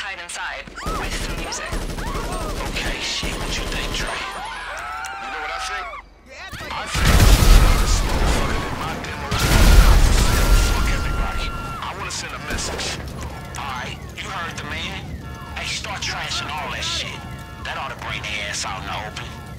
let's hide inside with some music. Okay, shit, what you think, Trey? You know what I think? I think this motherfucker did my demo fuck everybody. I wanna send a message. Alright, you heard the man. Hey, start trashing all that shit. That ought to bring their ass out in the open.